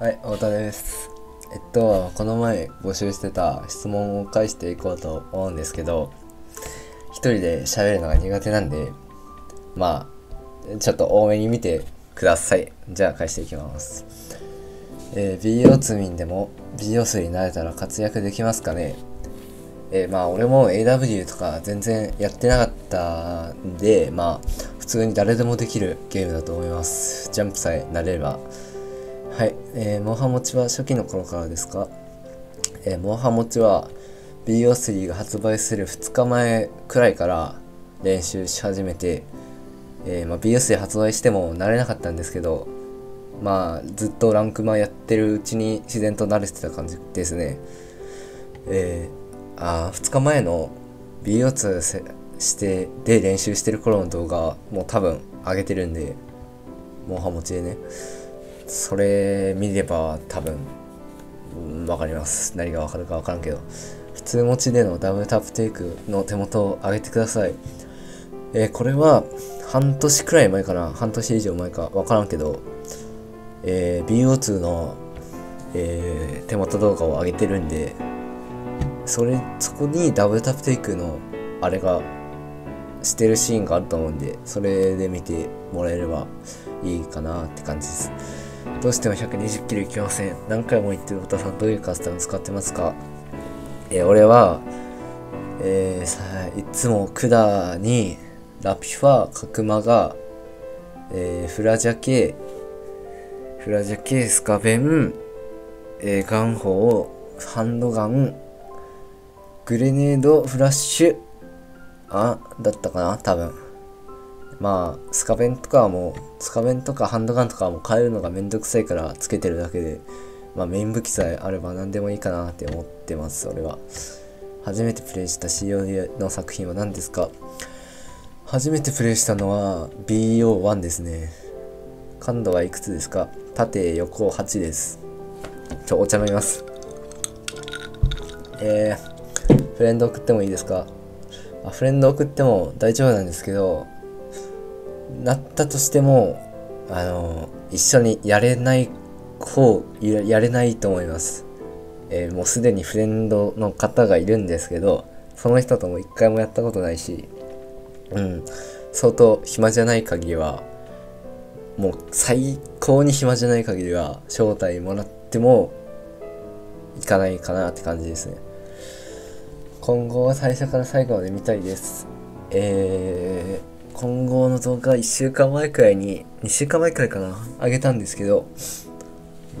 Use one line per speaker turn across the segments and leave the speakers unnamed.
はい、太田です。えっと、この前募集してた質問を返していこうと思うんですけど、一人で喋るのが苦手なんで、まあ、ちょっと多めに見てください。じゃあ返していきます。えー、BO ツミンでも BO スになれたら活躍できますかねえーまあ俺も AW とか全然やってなかったんで、まあ普通に誰でもできるゲームだと思います。ジャンプさえ慣れれば。はい、えー、モハン持ちは初期の頃からですか？えー、モンハン持ちは BO3 が発売する2日前くらいから練習し始めて、えーまあ、BO3 発売しても慣れなかったんですけど、まあずっとランクマやってるうちに自然と慣れてた感じですね。えー、あ2日前の BO2 してで練習してる頃の動画もう多分上げてるんで、モンハン持ちでね。それ見れば多分うんわかります。何がわかるかわからんけど。普通持ちでのダブルタップテイクの手元を上げてください。えーこれは半年くらい前かな。半年以上前かわからんけど。えー BO2 の、えー手元動画を上げてるんで。それそこにダブルタップテイクのあれがしてるシーンがあると思うんで。それで見てもらえればいいかなって感じです。どうしても120キロいきません。何回も言ってる太田さんどういうカスタム使ってますか？えー俺はえーさいつも管にラピュア角間が、えーフラジャケフラジャケスカベン、えーガンホーハンドガングレネードフラッシュあだったかな？多分。まあスカベンとかはもうスカベンとかハンドガンとかはもう変えるのがめんどくさいからつけてるだけでまあメイン武器さえあれば何でもいいかなって思ってます俺は。初めてプレイした COD の作品は何ですか？初めてプレイしたのは BO1 ですね。感度はいくつですか？縦横8です。ちょお茶飲みます。えー、フレンド送ってもいいですか？あフレンド送っても大丈夫なんですけどなったとしてもあの一緒にやれない方やれないと思います、えーもうすでにフレンドの方がいるんですけどその人とも一回もやったことないしうん。相当暇じゃない限りはもう最高に暇じゃない限りは招待もらっても行かないかなって感じですね。今後は最初から最後まで見たいです。えー、今後の動画1週間前くらいに2週間前くらいかなあげたんですけど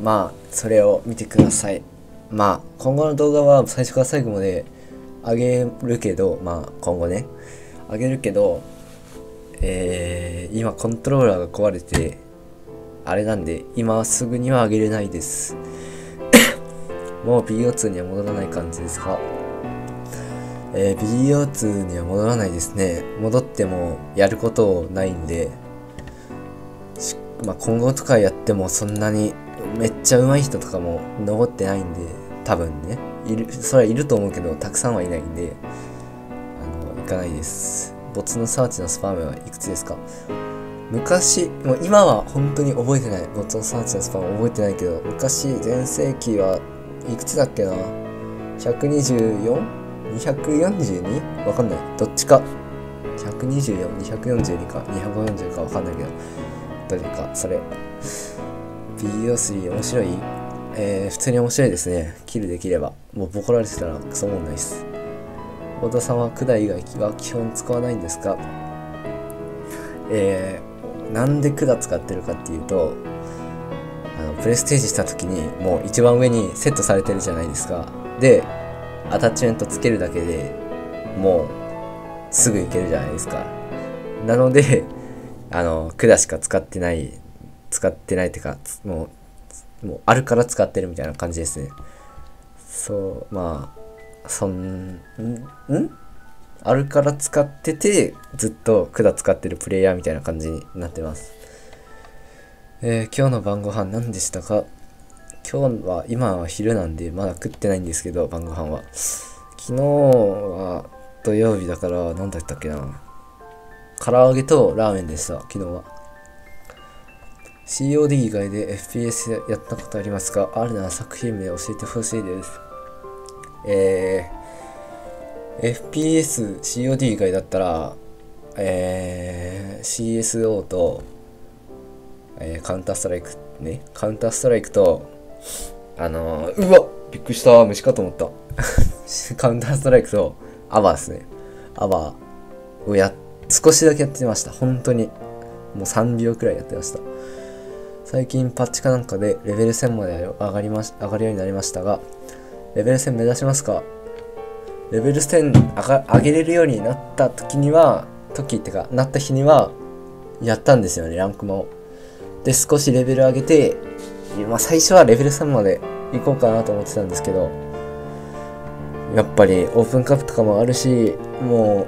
まあそれを見てください。まあ今後の動画は最初から最後まであげるけどまあ今後ね。あげるけどえー、今コントローラーが壊れてあれなんで今すぐにはあげれないです。もう BO2 には戻らない感じですか？えー BO2 には戻らないですね。戻ってもやることないんで。まあ、今後とかやってもそんなにめっちゃ上手い人とかも残ってないんで多分ね。いるそれはいると思うけどたくさんはいないんであの行かないです。ボツのサーチのスパムはいくつですか？昔もう今は本当に覚えてない。ボツのサーチのスパム覚えてないけど昔全盛期はいくつだっけな ?124? 242? わかんない。どっちか。124242か250かわかんないけど。どれかそれ。BO3 面白い？えー、普通に面白いですね。キルできれば。もうボコられてたらクソもんないです。太田さんは管以外は基本使わないんですか？えー、なんで管使ってるかっていうとあのプレステージした時にもう一番上にセットされてるじゃないですか。でアタッチメントつけるだけでもうすぐいけるじゃないですか。なので あの管しか使ってない使ってないってかもうもうあるから使ってるみたいな感じですね。そうまあそんんん？あるから使っててずっと管使ってるプレイヤーみたいな感じになってます。えー今日の晩ご飯何でしたか？今日は今は昼なんでまだ食ってないんですけど晩ご飯は。昨日は土曜日だから何だったっけな。唐揚げとラーメンでした昨日は。COD 以外で FPS やったことありますか？あるなら作品名教えてほしいです。えー、FPS、COD 以外だったら、えー、CSO と、えー、カウンターストライクね、カウンターストライクと、あのー、うわびっくりした虫かと思った。カウンターストライクと、アバーですね。アバーをや、少しだけやってました。本当に。もう3秒くらいやってました。最近パッチかなんかでレベル1000まで上がりまし上がるようになりましたが、レベル1000目指しますか？レベル1000上上げれるようになった時には、時ってか、なった日には、やったんですよね、ランクも。で、少しレベル上げて、まあ最初はレベル3まで行こうかなと思ってたんですけど、やっぱりオープンカップとかもあるし、も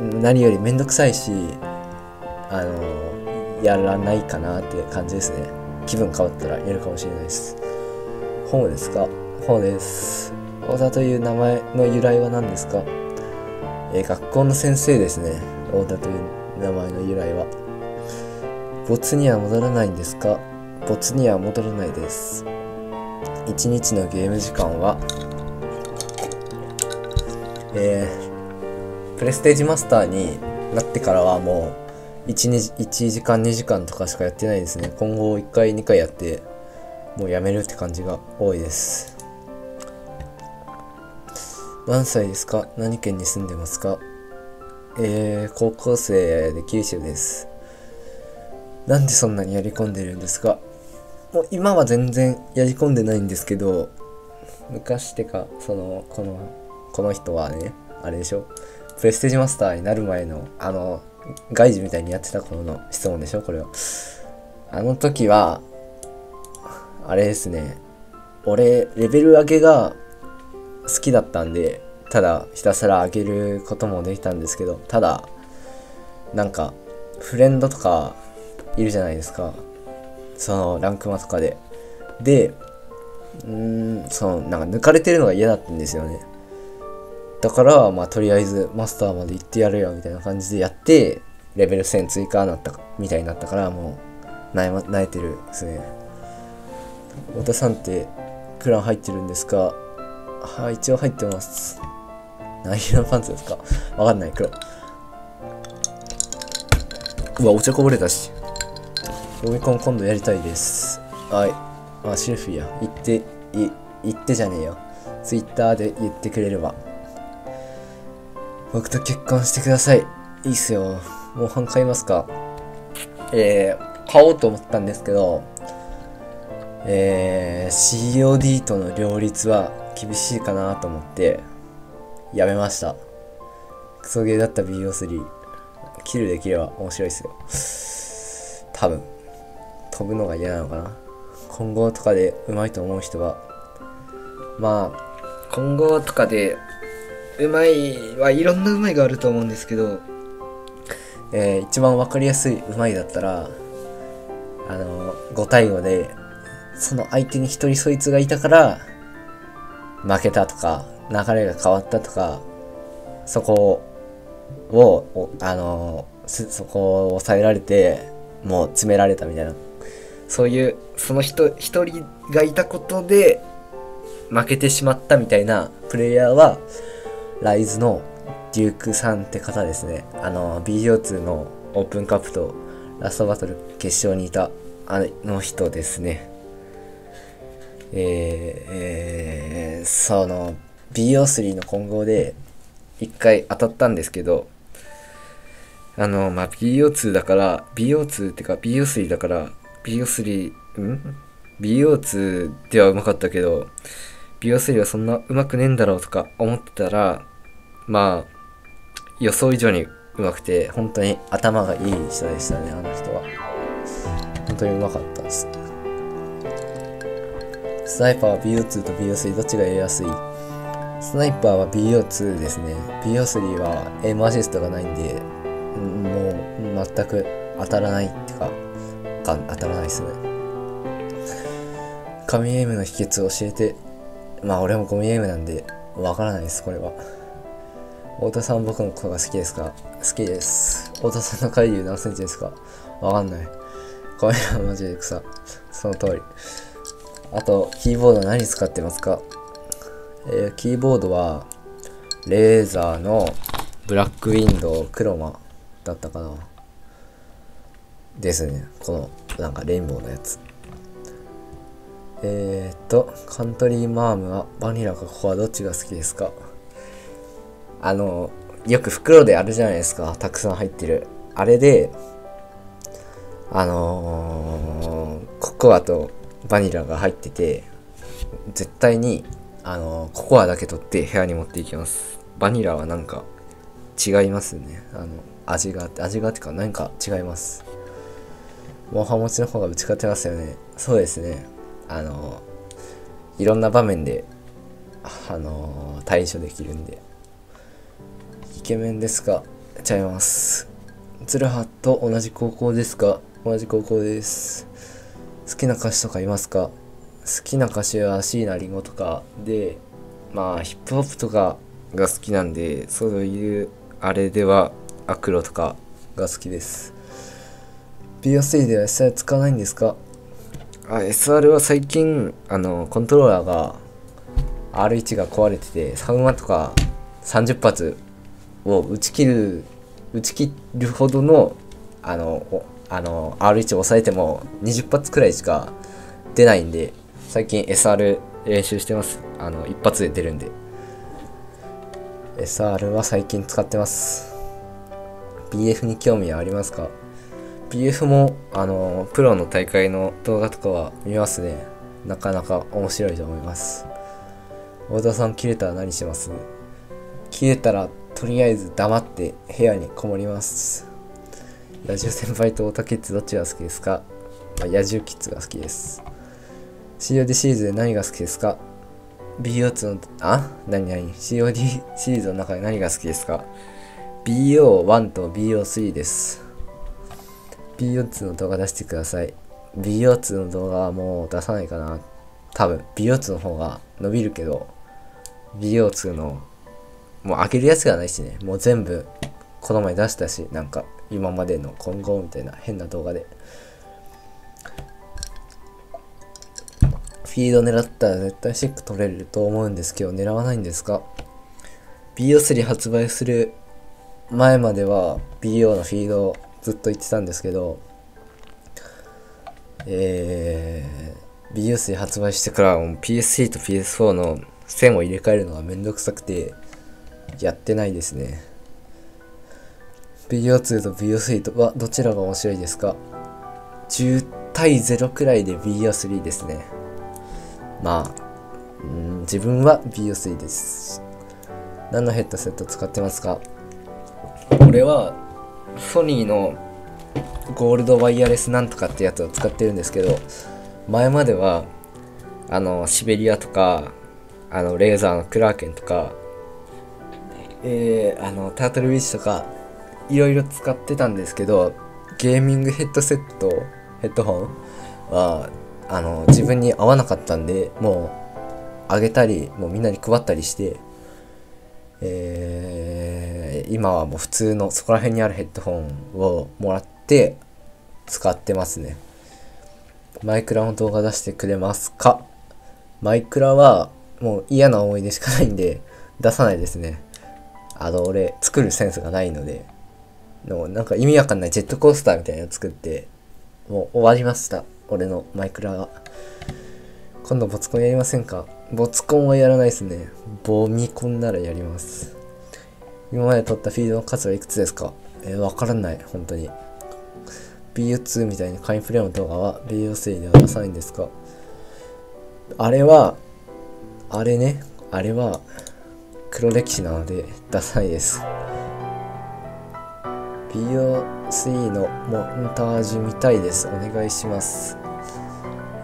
う、何よりめんどくさいし、あのやらないかなっていう感じですね。気分変わったらやるかもしれないです。本ですか？本です。小田という名前の由来は何ですか？えー、学校の先生ですね。小田という名前の由来は。没には戻らないんですか？没には戻らないです。1日のゲーム時間はえー、プレステージマスターになってからはもう 1, 1時間2時間とかしかやってないですね。今後1回2回やってもうやめるって感じが多いです。何歳ですか？何県に住んでますか？えー、高校生で九州です。なんでそんなにやり込んでるんですか？もう今は全然やり込んでないんですけど昔ってかそのこのこの人はねあれでしょ？プレステージマスターになる前のあの外事みたいにやってた頃の質問でしょ？これは。あの時は、あれですね。俺、レベル上げが好きだったんで、ただひたすら上げることもできたんですけど、ただ、なんか、フレンドとかいるじゃないですか。その、ランクマとかで。で、うーん、その、なんか抜かれてるのが嫌だったんですよね。だから、まあ、とりあえずマスターまで行ってやるよみたいな感じでやって、レベル1000追加なったみたいになったから、もう、なえ、ま、なえてるですね。太田さんって、クラン入ってるんですか？はい、一応入ってます。何色のパンツですか？わかんない、黒。うわ、お茶こぼれたし。ロミコン今度やりたいです。はい。まあ、シルフィや。言って、い、言ってじゃねえよ。ツイッターで言ってくれれば。僕と結婚してください。いいっすよ。もう半買いますかえー、買おうと思ったんですけど、えー、COD との両立は厳しいかなと思って、やめました。クソゲーだった BO3。キルできれば面白いですよ。多分。飛ぶのが嫌なのかな？混合とかで上手いと思う人は、まあ、混合とかでうまいはいろんなうまいがあると思うんですけど、えー、一番分かりやすいうまいだったらあの5対5でその相手に一人そいつがいたから負けたとか流れが変わったとかそこをあのそこを抑えられてもう詰められたみたいなそういうその人一人がいたことで負けてしまったみたいなプレイヤーはライズのデュークさんって方ですね。あの、BO2 のオープンカップとラストバトル決勝にいたあの人ですね。えー、えー、その、BO3 の混合で一回当たったんですけど、あの、まあ、BO2 だから、BO2 ってか BO3 だから、BO3、ん ?BO2 ではうまかったけど、BO3 はそんなうまくねえんだろうとか思ってたら、まあ、予想以上に上手くて、本当に頭がいい人でしたね、あの人は。本当に上手かったです。スナイパーは BO2 と BO3 どっちがやりやすい？スナイパーは BO2 ですね。BO3 はエムアシストがないんで、もう全く当たらないってか、か当たらないですね。神エイムの秘訣を教えて、まあ俺もゴミエイムなんで、わからないです、これは。太田さん僕のことが好きですか？好きです。太田さんの回流何センチですか？わかんない。カメラマジで草。その通り。あと、キーボード何使ってますか？えー、キーボードは、レーザーのブラックウィンドウクロマだったかな。ですね。この、なんかレインボーのやつ。えー、っと、カントリーマームはバニラかココアどっちが好きですか？あの、よく袋であるじゃないですか。たくさん入ってる。あれで、あのー、ココアとバニラが入ってて、絶対に、あのー、ココアだけ取って部屋に持っていきます。バニラはなんか違いますね。あの、味があって、味がってか何か違います。モハ持ちの方が打ち勝てますよね。そうですね。あの、いろんな場面で、あの対処できるんで。イケメンですかちゃいます。ツルハと同じ高校ですか同じ高校です。好きな歌手とかいますか？好きな歌手は椎名林檎とかで、まあヒップホップとかが好きなんで、そういうあれではアクロとかが好きです。BOC では SR 使わないんですか？あ、SR は最近、あの、コントローラーが R1 が壊れてて、サウマとか30発を打ち切る打ち切るほどのあのあの R1 を抑えても20発くらいしか出ないんで最近 SR 練習してます。あの一発で出るんで。SR は最近使ってます。BF に興味はありますか？BF もあのプロの大会の動画とかは見ますねなかなか面白いと思います太田さん切れたら何します？切れたらとりあえず黙って部屋にこもります。野獣先輩とオタキッズどっちが好きですか、まあ、野獣キッズが好きです。COD シリーズで何が好きですか ?BO2 の、あ？何何 ?COD シリーズの中で何が好きですか ?BO1 と BO3 です。BO2 の動画出してください。BO2 の動画はもう出さないかな。多分 BO2 の方が伸びるけど BO2 のもう開けるやつがないしねもう全部この前出したしなんか今までの今後みたいな変な動画でフィード狙ったら絶対シック取れると思うんですけど狙わないんですか？BO3 発売する前までは BO のフィードをずっと言ってたんですけどえー、BO3 発売してから PS3 と PS4 の線を入れ替えるのがめんどくさくてやってないですね。BO2 と BO3 とはどちらが面白いですか ?10 対0くらいで BO3 ですね。まあ、ん自分は BO3 です。何のヘッドセット使ってますか？俺はソニーのゴールドワイヤレスなんとかってやつを使ってるんですけど前まではあのシベリアとかあのレーザーのクラーケンとかえー、あのタートルウィッシュとかいろいろ使ってたんですけどゲーミングヘッドセットヘッドホンはあの自分に合わなかったんでもうあげたりもうみんなに配ったりして、今はもう普通のそこら辺にあるヘッドホンをもらって使ってますねマイクラの動画出してくれますか？マイクラはもう嫌な思い出しかないんで出さないですねあの、俺、作るセンスがないので、のなんか意味わかんないジェットコースターみたいなの作って、もう終わりました。俺のマイクラが。今度ボツコンやりませんか？ボツコンはやらないですね。ボミコンならやります。今まで撮ったフィードの数はいくつですか？えー、わからない。本当に。BU2 みたいにカインプレイの動画は BU3 では出さないんですか？あれは、あれね、あれは、黒歴史なのでダサいです。BO3 のモンタージュ見たいです。お願いします。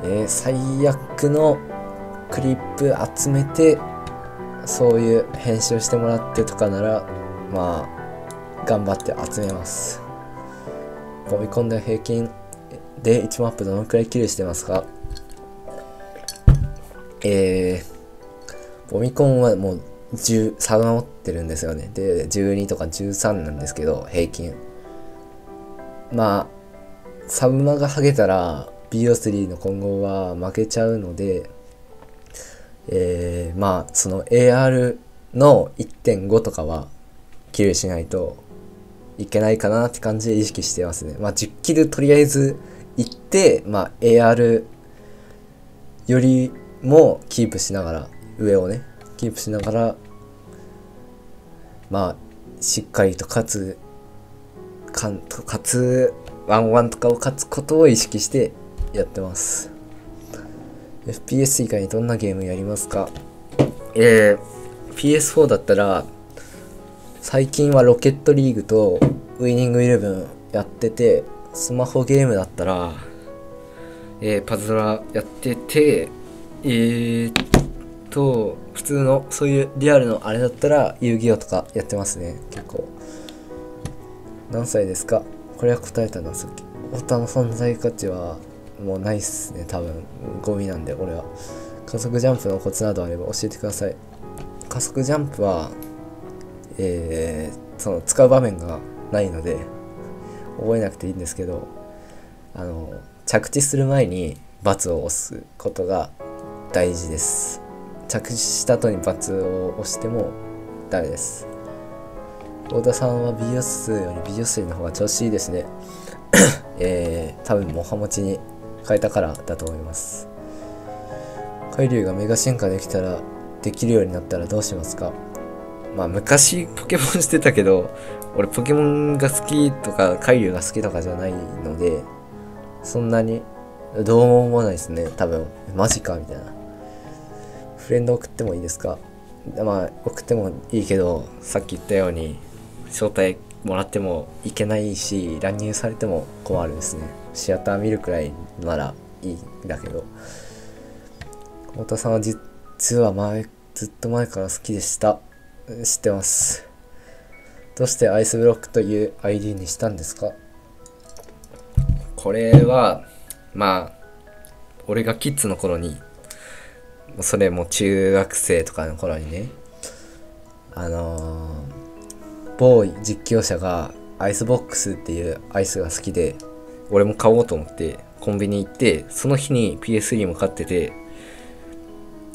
えー、最悪のクリップ集めてそういう編集してもらってとかならまあ頑張って集めます。ボミコンで平均で1マップどのくらいキルしてますか？えー、ボミコンはもう10差が持ってるんですよね。で12とか13なんですけど平均。まあサブマがハゲたら BO3 の今後は負けちゃうので、えー、まあその AR の1.5とかはキルしないといけないかなって感じで意識してますね。まあ10キルとりあえず行って、まあ AR よりもキープしながら、上をね、キープしながら、まあしっかりと勝つ、かんと勝つ、ワンワンとかを勝つことを意識してやってます。FPS 以外にどんなゲームやりますか？えー、PS4 だったら、最近はロケットリーグとウイニングイレブンやってて、スマホゲームだったら、えー、パズドラやってて、えー、っと、普通の、そういうリアルのあれだったら、遊戯王とかやってますね、結構。何歳ですか？これは答えたな、さっき。太田の存在価値は、もうないっすね、多分。ゴミなんで、俺は。加速ジャンプのコツなどあれば教えてください。加速ジャンプは、えー、その使う場面がないので覚えなくていいんですけどあの着地する前に×を押すことが大事です。着地した後に×を押してもダメです。太田さんは BS より BS の方が調子いいですね。えー、多分モハモチに変えたからだと思います。海竜がメガ進化できたらできるようになったらどうしますか？まあ昔ポケモン してたけど、俺ポケモンが好きとか海竜が好きとかじゃないので、そんなにどうも思わないですね、多分。マジかみたいな。フレンド送ってもいいですか？まあ送ってもいいけど、さっき言ったように、招待もらってもいけないし、乱入されても困るですね。シアター見るくらいならいいんだけど。太田さんは実は前ずっと前から好きでした。知ってます。どうしてアイスブロックという ID にしたんですか？これは、まあ、俺がキッズの頃に、それも中学生とかの頃にね、あのー、某実況者がアイスボックスっていうアイスが好きで、俺も買おうと思ってコンビニ行って、その日に PS3 も買ってて、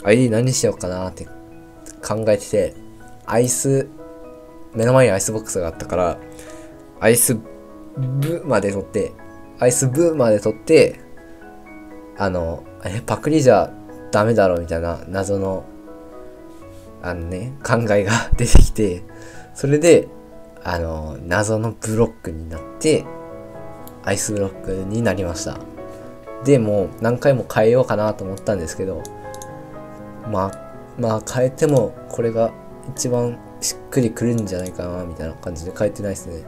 ID 何しようかなって考えてて、アイス、目の前にアイスボックスがあったから、アイスブーまで取って、アイスブーまで取って、あの、え、パクリじゃダメだろみたいな謎の、あのね、考えが出てきて、それで、あの、謎のブロックになって、アイスブロックになりました。で、もう何回も変えようかなと思ったんですけど、まあ、まあ変えてもこれが一番しっくりくるんじゃないかなみたいな感じで書いてないですね。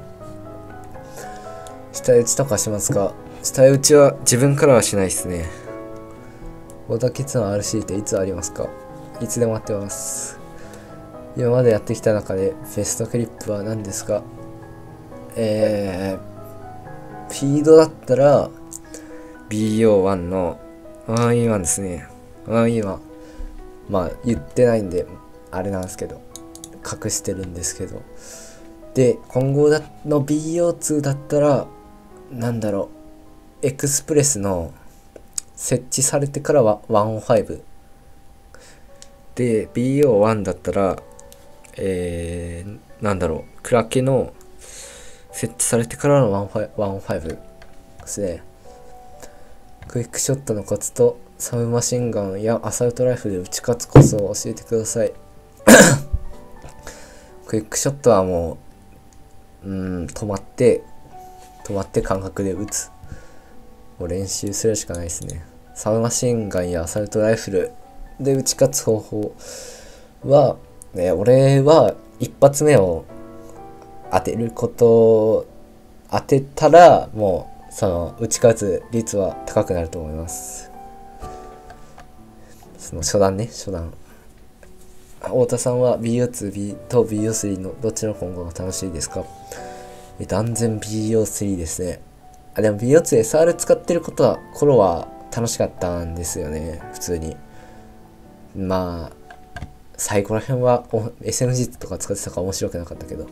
下打ちとかしますか？下打ちは自分からはしないですね。小田ケツの RC っていつありますか？いつでも待ってます。今までやってきた中でベストクリップは何ですか？えー、フィードだったら BO1 の 1E1 ですね。1E1 まあ言ってないんであれなんですけど隠してるんですけど。で今後の BO2 だったらなんだろうエクスプレスの設置されてからは105で BO1 だったらえー、なんだろうクラケの設置されてからの105ですね。クイックショットのコツとサブマシンガンやアサルトライフルで打ち勝つコツを教えてください。クイックショットはもう、うん、止まって、止まって感覚で撃つ。もう練習するしかないですね。サブマシンガンやアサルトライフルで打ち勝つ方法は、ね、俺は一発目を当てること当てたらもうその打ち勝つ率は高くなると思いますその初段ね初段太田さんは BO2 と BO3 のどっちの今後が楽しいですか？断然 BO3 ですね。あ、でも BO2SR 使ってることは、頃は楽しかったんですよね、普通に。まあ、最後ら辺は SMG とか使ってたから面白くなかったけど、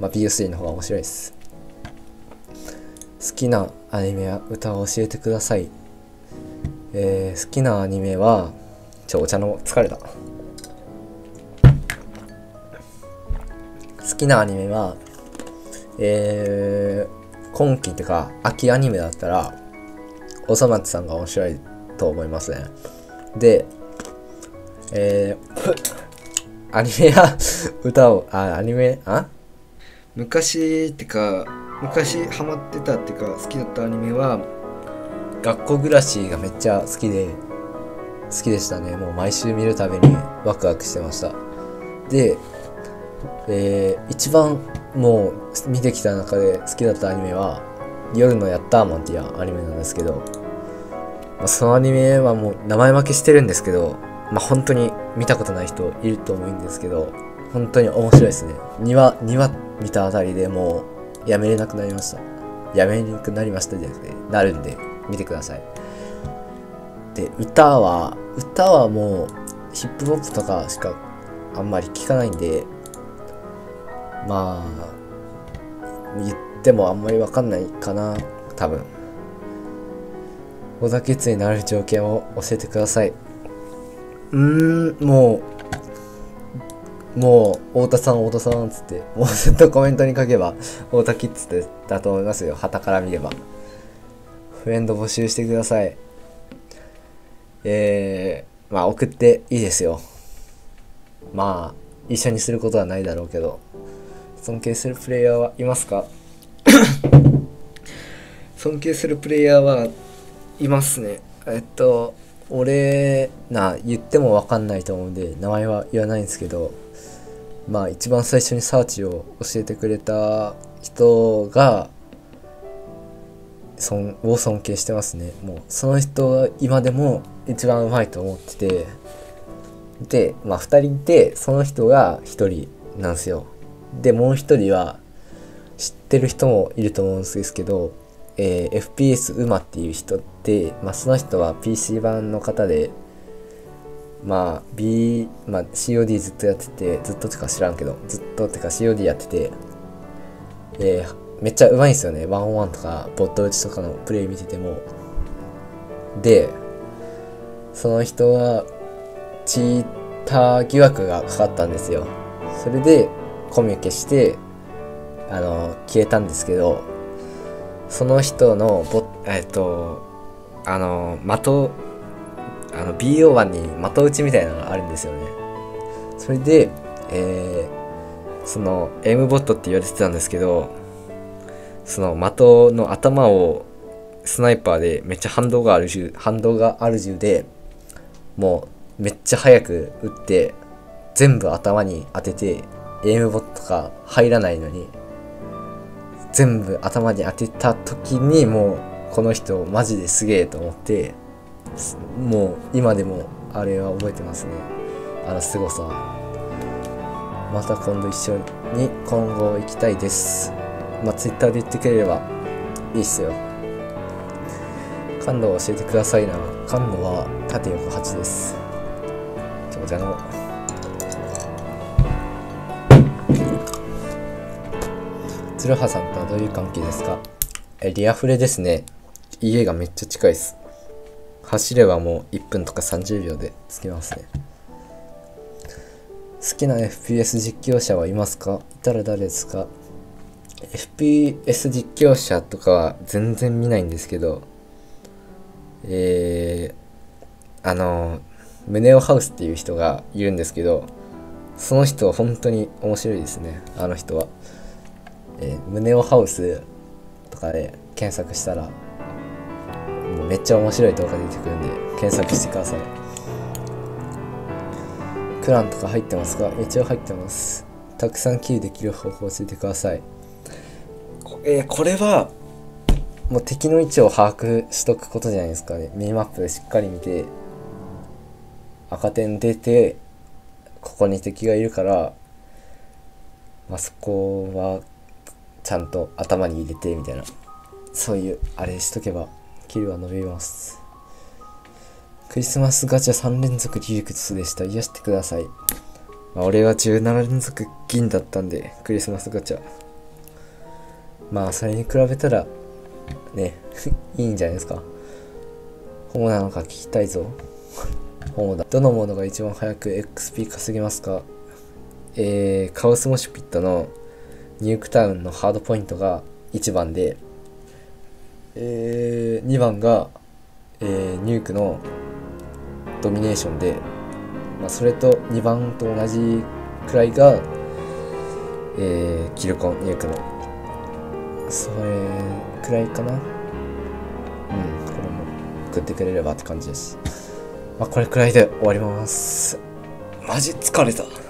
まあ BO3 の方が面白いです。好きなアニメや歌を教えてください。えー、好きなアニメは、ちょ、お茶の疲れた。好きなアニメは、えー、今期ってか、秋アニメだったら、おそ松さんが面白いと思いますね。で、えー、アニメや歌を、あ、アニメ、あ？昔ってか、昔ハマってたっていうか、好きだったアニメは、学校暮らしがめっちゃ好きで、好きでしたね。もう毎週見るたびにワクワクしてました。で、えー、一番もう見てきた中で好きだったアニメは、夜のヤッターマンっていうアニメなんですけど、まあ、そのアニメはもう名前負けしてるんですけど、まあ、本当に見たことない人いると思うんですけど、本当に面白いですね。2話、2話見たあたりでもうやめれなくなりました。やめれなくなりましたじゃなくて、なるんで見てください。で、歌は、歌はもうヒップホップとかしかあんまり聞かないんで、まあ、言ってもあんまりわかんないかな、多分。小田決になる条件を教えてください。うーん、もう、もう、太田さん、太田さんっ、つって、もうずっとコメントに書けば、太田キッズってだと思いますよ。旗から見れば。フレンド募集してください。えー、まあ、送っていいですよ。まあ、一緒にすることはないだろうけど、尊敬するプレイヤーはいますか？尊敬するプレイヤーはいますね。えっと、俺な、言ってもわかんないと思うんで、名前は言わないんですけど、まあ一番最初にサーチを教えてくれた人が、そんを尊敬してますね。もう、その人は今でも一番うまいと思ってて、で、まあ二人いて、その人が一人なんですよ。で、もう一人は、知ってる人もいると思うんですけど、えー、FPS 馬っていう人って、まあ、その人は PC 版の方で、まあ B、まあ、COD ずっとやってて、ずっとってか知らんけど、ずっとってか COD やってて、えー、めっちゃうまいんですよね。1-1とか、ボット打ちとかのプレイ見てても。で、その人は、チーター疑惑がかかったんですよ。それで、コミュ消して、あの、消えたんですけど、その人のボえっとあの的あの BO1 に的打ちみたいなのがあるんですよね。それでえー、そのエイムボットって言われてたんですけどその的の頭をスナイパーでめっちゃ反動がある銃反動がある銃でもうめっちゃ速く撃って全部頭に当ててエイムボットが入らないのに全部頭に当てた時にもうこの人マジですげえと思ってもう今でもあれは覚えてますね。あの凄さまた今度一緒に今後行きたいです。まあ Twitter で言ってくれればいいっすよ。感度を教えてくださいな。感度は縦横8です。長者の鶴葉さんとはどういう関係ですか？えリアフレですね。家がめっちゃ近いです。走ればもう1分とか30秒で着きますね。好きな FPS 実況者はいますか？いたら誰ですか？FPS 実況者とかは全然見ないんですけどえー、あのムネオハウスっていう人がいるんですけどその人は本当に面白いですね。あの人は。えー、胸をハウスとかで検索したらもうめっちゃ面白い動画出てくるんで検索してください。クランとか入ってますか？一応入ってます。たくさんキーできる方法教えてください。えー、これはもう敵の位置を把握しとくことじゃないですかね。ミニマップでしっかり見て赤点出てここに敵がいるからまあ、そこはちゃんと頭に入れてみたいな。そういうあれしとけばキルは伸びます。クリスマスガチャ3連続リュクスでした。癒してください、まあ、俺は17連続銀だったんでクリスマスガチャ。まあそれに比べたらね いいんじゃないですか。ホモなのか聞きたいぞ。ホモだ。どのモードが一番早く XP 稼げますか？えー、カオスモシュピットのニュークタウンのハードポイントが1番で、えー、2番が、えー、ニュークのドミネーションで、まあ、それと2番と同じくらいが、えー、キルコンニュークの。それくらいかな。うんこれも送ってくれればって感じです。まあこれくらいで終わります。マジ疲れた。